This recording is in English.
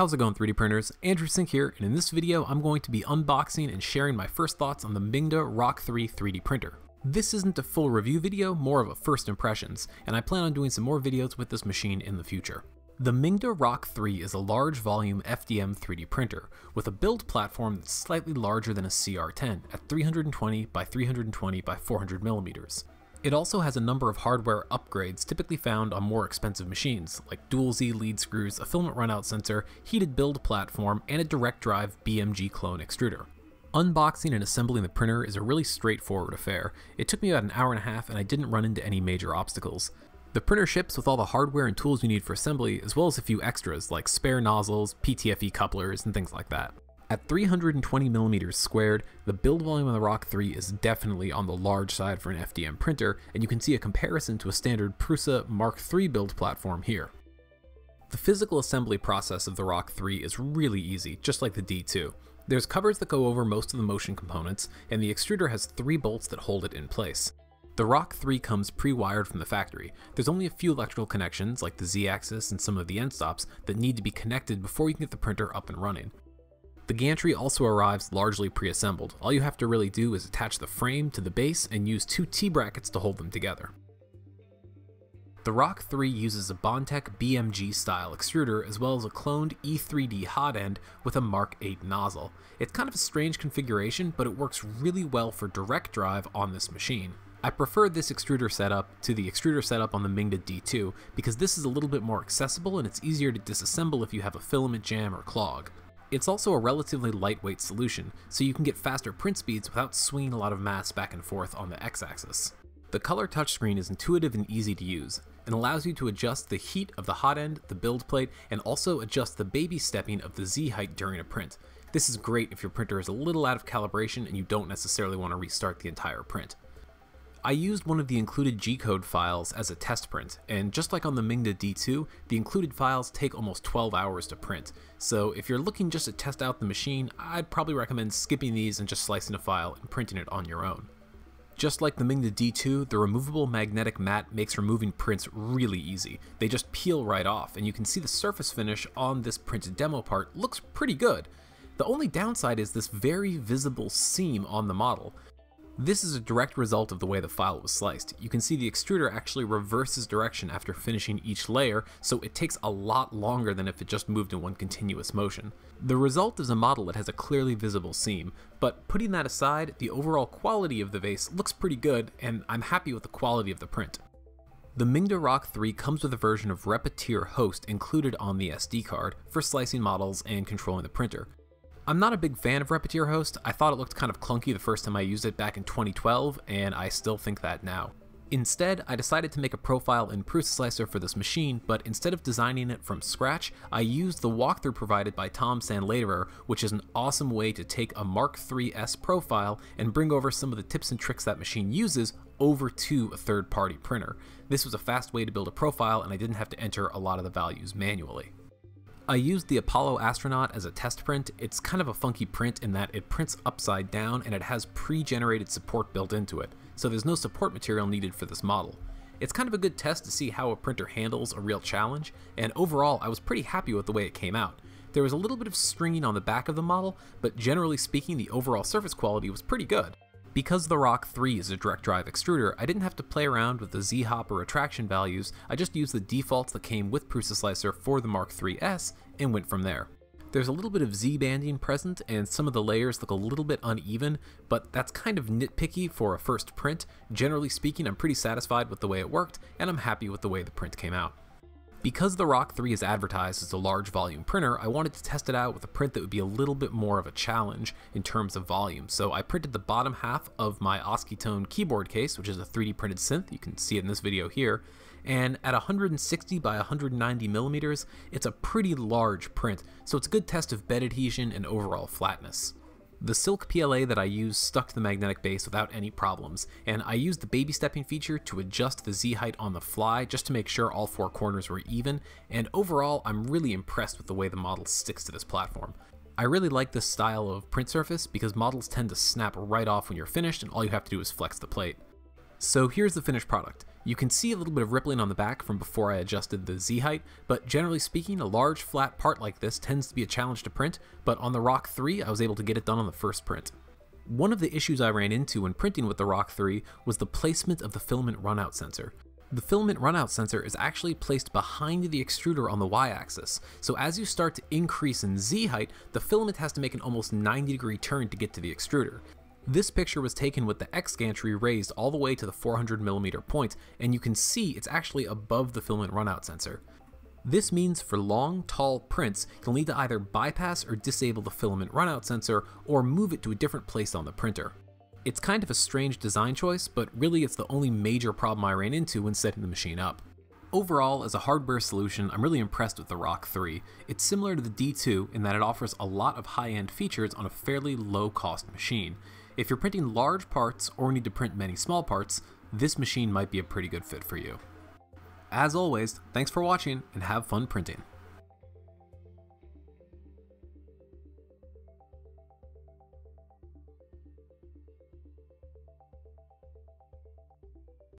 How's it going 3D printers? Andrew Sink here, and in this video I'm going to be unboxing and sharing my first thoughts on the Mingda Rock 3 3D printer. This isn't a full review video, more of a first impressions, and I plan on doing some more videos with this machine in the future. The Mingda Rock 3 is a large volume FDM 3D printer, with a build platform that's slightly larger than a CR10 at 320 by 320 by 400 millimeters. It also has a number of hardware upgrades typically found on more expensive machines, like dual Z lead screws, a filament runout sensor, heated build platform, and a direct drive BMG clone extruder. Unboxing and assembling the printer is a really straightforward affair. It took me about an hour and a half and I didn't run into any major obstacles. The printer ships with all the hardware and tools you need for assembly, as well as a few extras like spare nozzles, PTFE couplers, and things like that. At 320 millimeters squared, the build volume of the Rock 3 is definitely on the large side for an FDM printer, and you can see a comparison to a standard Prusa Mark III build platform here. The physical assembly process of the Rock 3 is really easy, just like the D2. There's covers that go over most of the motion components, and the extruder has three bolts that hold it in place. The Rock 3 comes pre-wired from the factory. There's only a few electrical connections, like the Z-axis and some of the end stops, that need to be connected before you can get the printer up and running. The gantry also arrives largely pre-assembled. All you have to really do is attach the frame to the base and use two T-brackets to hold them together. The Rock 3 uses a Bondtech BMG style extruder as well as a cloned E3D hot end with a Mark 8 nozzle. It's kind of a strange configuration, but it works really well for direct drive on this machine. I prefer this extruder setup to the extruder setup on the Mingda D2 because this is a little bit more accessible and it's easier to disassemble if you have a filament jam or clog. It's also a relatively lightweight solution, so you can get faster print speeds without swinging a lot of mass back and forth on the x-axis. The color touchscreen is intuitive and easy to use, and allows you to adjust the heat of the hot end, the build plate, and also adjust the baby stepping of the Z height during a print. This is great if your printer is a little out of calibration and you don't necessarily want to restart the entire print. I used one of the included G-code files as a test print, and just like on the Mingda D2, the included files take almost 12 hours to print, so if you're looking just to test out the machine, I'd probably recommend skipping these and just slicing a file and printing it on your own. Just like the Mingda D2, the removable magnetic mat makes removing prints really easy. They just peel right off, and you can see the surface finish on this printed demo part looks pretty good. The only downside is this very visible seam on the model. This is a direct result of the way the file was sliced. You can see the extruder actually reverses direction after finishing each layer, so it takes a lot longer than if it just moved in one continuous motion. The result is a model that has a clearly visible seam, but putting that aside, the overall quality of the vase looks pretty good, and I'm happy with the quality of the print. The Mingda Rock 3 comes with a version of Repetier Host included on the SD card for slicing models and controlling the printer. I'm not a big fan of Repetier Host. I thought it looked kind of clunky the first time I used it back in 2012, and I still think that now. Instead, I decided to make a profile in Prusa Slicer for this machine, but instead of designing it from scratch, I used the walkthrough provided by Tom Sanladerer, which is an awesome way to take a Mark III's profile and bring over some of the tips and tricks that machine uses over to a third-party printer. This was a fast way to build a profile and I didn't have to enter a lot of the values manually. I used the Apollo Astronaut as a test print. It's kind of a funky print in that it prints upside down and it has pre-generated support built into it, so there's no support material needed for this model. It's kind of a good test to see how a printer handles a real challenge, and overall I was pretty happy with the way it came out. There was a little bit of stringing on the back of the model, but generally speaking the overall surface quality was pretty good. Because the Rock 3 is a direct drive extruder, I didn't have to play around with the Z-hop or retraction values, I just used the defaults that came with Prusa Slicer for the Mark 3S and went from there. There's a little bit of Z-banding present and some of the layers look a little bit uneven, but that's kind of nitpicky for a first print. Generally speaking, I'm pretty satisfied with the way it worked, and I'm happy with the way the print came out. Because the Rock 3 is advertised as a large volume printer, I wanted to test it out with a print that would be a little bit more of a challenge in terms of volume. So I printed the bottom half of my Oskitone keyboard case, which is a 3D printed synth, you can see it in this video here, and at 160 by 190 millimeters, it's a pretty large print, so it's a good test of bed adhesion and overall flatness. The silk PLA that I used stuck to the magnetic base without any problems, and I used the baby stepping feature to adjust the Z height on the fly just to make sure all four corners were even, and overall I'm really impressed with the way the model sticks to this platform. I really like this style of print surface because models tend to snap right off when you're finished and all you have to do is flex the plate. So here's the finished product. You can see a little bit of rippling on the back from before I adjusted the Z height, but generally speaking, a large flat part like this tends to be a challenge to print, but on the Rock 3, I was able to get it done on the first print. One of the issues I ran into when printing with the Rock 3 was the placement of the filament runout sensor. The filament runout sensor is actually placed behind the extruder on the y-axis, so as you start to increase in Z height, the filament has to make an almost 90 degree turn to get to the extruder. This picture was taken with the X gantry raised all the way to the 400mm point, and you can see it's actually above the filament runout sensor. This means for long, tall prints, you'll need to either bypass or disable the filament runout sensor or move it to a different place on the printer. It's kind of a strange design choice, but really it's the only major problem I ran into when setting the machine up. Overall, as a hardware solution, I'm really impressed with the Rock 3. It's similar to the D2 in that it offers a lot of high-end features on a fairly low-cost machine. If you're printing large parts or need to print many small parts, this machine might be a pretty good fit for you. As always, thanks for watching and have fun printing.